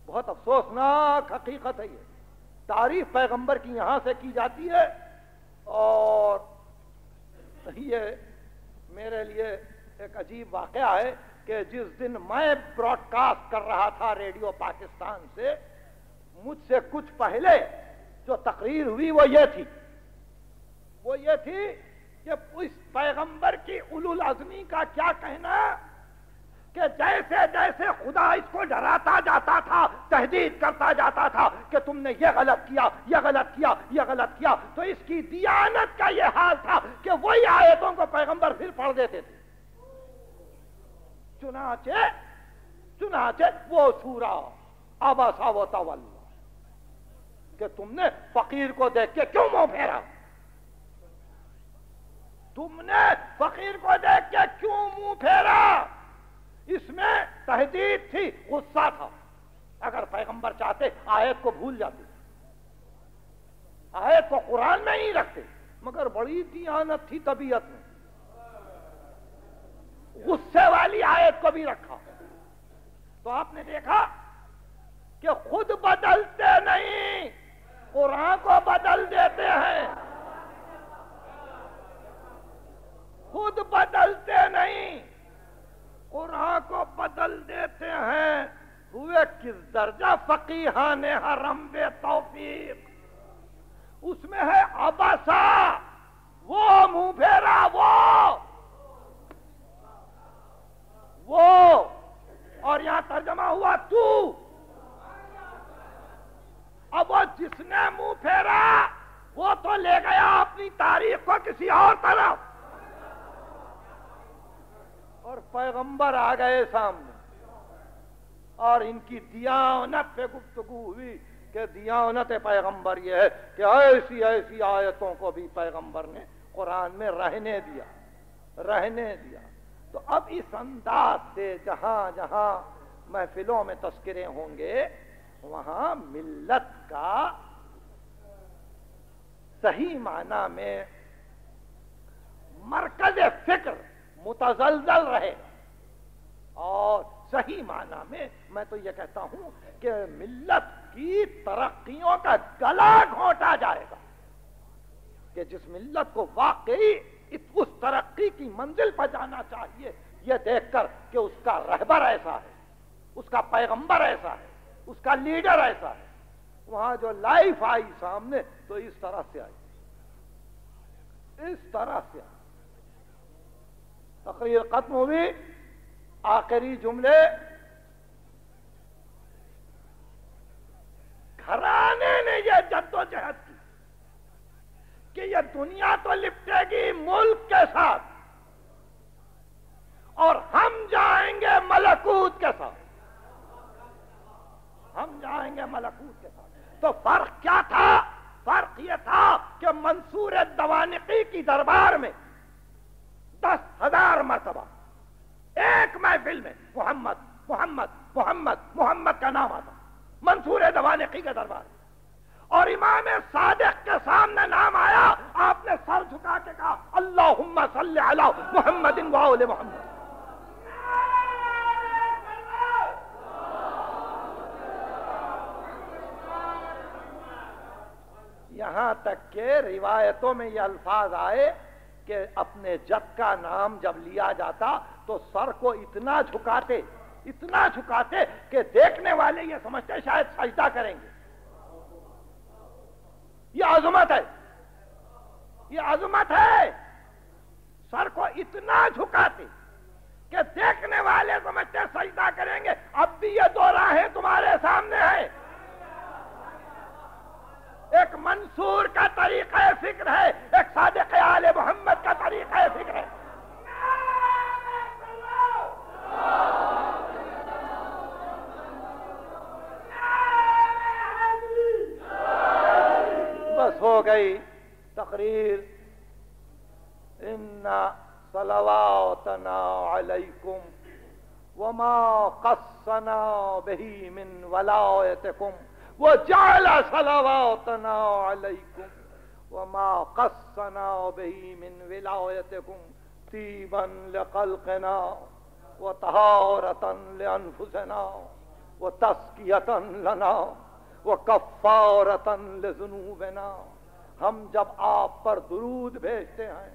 بہت افسوسناک حقیقت ہے یہ۔ تعریف پیغمبر کی یہاں سے کی جاتی ہے اور یہ میرے لیے ایک عجیب واقعہ ہے کہ جس دن میں براڈ کاسٹ کر رہا تھا ریڈیو پاکستان سے، مجھ سے کچھ پہلے جو تقریر ہوئی وہ یہ تھی۔ وہ یہ تھی کہ اس پیغمبر کی العظمی کا کیا کہنا کہ جیسے جیسے خدا اس کو ڈراتا جاتا تھا تحدید کرتا جاتا تھا کہ تم نے یہ غلط کیا، یہ غلط کیا، یہ غلط کیا، تو اس کی دیانت کا یہ حال تھا کہ وہی آیتوں کو پیغمبر پھر پڑھ دیتے تھے۔ چنانچہ چنانچہ وہ سورا آبا سا و کہ تم نے فقیر کو دیکھ کے کیوں منہ پھیرا؟ تم نے فقیر کو دیکھ کے کیوں منہ پھیرا؟ اس میں تحدید تھی، غصہ تھا۔ اگر پیغمبر چاہتے، آیت کو بھول جاتے۔ آیت کو قرآن میں ہی رکھتے، مگر بڑی دیانت تھی طبیعت میں۔ غصے والی آیت کو بھی رکھا۔ تو آپ نے دیکھا کہ خود بدلتے نہیں، قرآن کو بدل دیتے ہیں۔ خود بدلتے نہیں۔ قرآن کو بدل دیتے ہیں۔ ہوئے کس درجہ فقیحان حرم بے توفیق۔ اس میں ہے اباسا وہ منہ پھیرا، وہ۔ وہ۔ اور یہاں ترجمہ ہوا تو۔ اب وہ جس نے منہ پھیرا، وہ تو لے گیا اپنی تاریخ کو کسی اور طرف۔ اور پیغمبر آ گئے سامنے۔ اور ان کی دیانت پہ گفتگو ہوئی کہ دیانت پیغمبر یہ ہے کہ ایسی ایسی آیتوں کو بھی پیغمبر نے قرآن میں رہنے دیا رہنے دیا۔ تو اب اس انداز سے جہاں جہاں محفلوں میں تذکرے ہوں گے، وہاں ملت کا صحیح معنی میں مرکز فکر متزلزل رہے۔ اور صحیح معنی میں میں تو یہ کہتا ہوں کہ ملت کی ترقیوں کا گلا گھونٹا جائے گا۔ کہ جس ملت کو واقعی اس ترقی کی منزل پر جانا چاہیے، یہ دیکھ کر کہ اس کا رہبر ایسا ہے، اس کا پیغمبر ایسا ہے، اس کا لیڈر ایسا ہے۔ وہاں جو لائف آئی سامنے تو اس طرح سے آئی۔ اس طرح سے آئی۔ تقریر ختم ہوئی۔ آخری جملے۔ گھرانے نے یہ جد و جہد کی کہ یہ دنیا تو لپٹے گی ملک کے ساتھ اور ہم جائیں گے ملکوت کے ساتھ۔ ہم جائیں گے ملکوت کے ساتھ۔ تو فرق کیا تھا؟ فرق یہ تھا کہ منصور دوانقی کی دربار میں دس ہزار مرتبہ۔ ایک محفل میں محمد محمد محمد محمد کا نام آتا۔ منصور دوانقی کے دربار اور امام صادق کے سامنے نام آیا۔ آپ نے سر جھکا کے کہا اللہ صلی علی محمد محمد. یہاں تک کہ روایتوں میں یہ الفاظ آئے۔ کہ اپنے جد کا نام جب لیا جاتا تو سر کو اتنا جھکاتے اتنا جھکاتے کہ دیکھنے والے یہ سمجھتے شاید سجدہ کریں گے۔ یہ عظمت ہے۔ یہ عظمت ہے۔ سر کو اتنا جھکاتے کہ دیکھنے والے سمجھتے سجدہ کریں گے۔ اب بھی یہ دو راہیں تمہارے سامنے ہیں۔ ایک منصور کا طریقہ فکر ہے، ایک صادق آل محمد کا طریقہ فکر ہے۔ بس ہو گئی تقریر۔ ان صلواتنا علیکم وما قصنا به من ولایتکم۔ وجعل صلواتنا علیکم وما قصنا به من ولایتکم طیبا لقلقنا وطهارة لأنفسنا وتسکیة لنا وکفارة لذنوبنا ہم جب آپ پر درود بھیجتے ہیں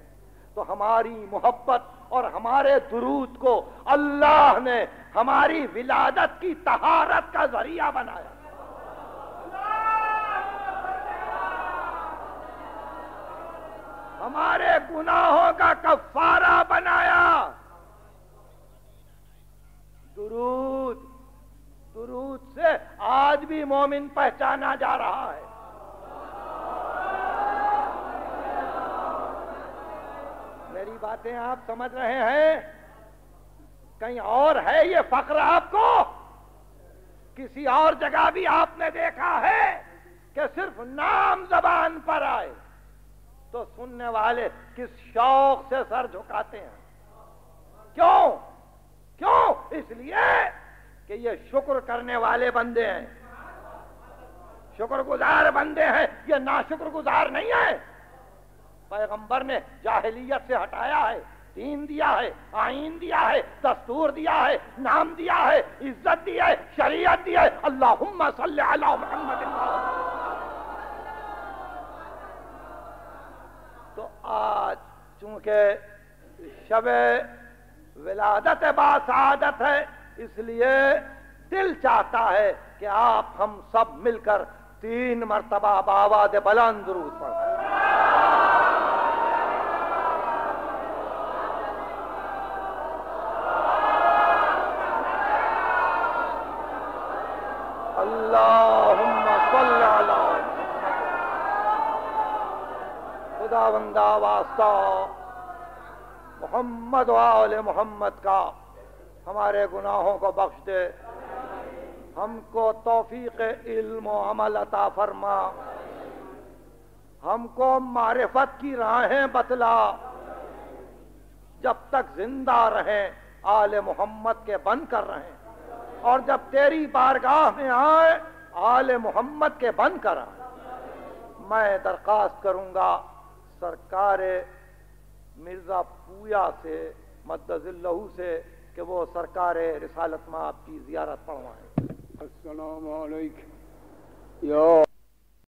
تو ہماری محبت اور ہمارے درود کو اللہ نے ہماری ولادت کی طہارت کا ذریعہ بنایا ہمارے گناہوں کا کفارہ بنایا۔ درود درود سے آج بھی مومن پہچانا جا رہا ہے۔ میری باتیں آپ سمجھ رہے ہیں؟ کہیں اور ہے یہ فخر آپ کو؟ کسی اور جگہ بھی آپ نے دیکھا ہے کہ صرف نام زبان پر آئے۔ تو سننے والے کس شوق سے سر جھکاتے ہیں؟ کیوں؟ کیوں؟ اس لیے کہ یہ شکر کرنے والے بندے ہیں۔ شکر گزار بندے ہیں۔ یہ نا شکر گزار نہیں ہے پیغمبر نے جاہلیت سے ہٹایا ہے، دین دیا ہے، آئین دیا ہے، دستور دیا ہے، نام دیا ہے، عزت دی ہے، شریعت دی ہے۔ اللہم صلی علی محمد۔ تو آج چونکہ شب ولادت با سعادت ہے، اس لیے دل چاہتا ہے کہ آپ ہم سب مل کر تین مرتبہ باباد بلند درود پڑھیں۔ واسطہ محمد و آل محمد کا ہمارے گناہوں کو بخش دے۔ ہم کو توفیق علم و عمل عطا فرما۔ ہم کو معرفت کی راہیں بتلا۔ جب تک زندہ رہیں، آل محمد کے بن کر رہیں۔ اور جب تیری بارگاہ میں آئے آل محمد کے بن کر آئے میں درخواست کروں گا سرکار مرزا پویا سے مدز اللہ سے کہ وہ سرکار رسالت میں آپ کی زیارت پڑھوائیں السلام علیکم۔ یا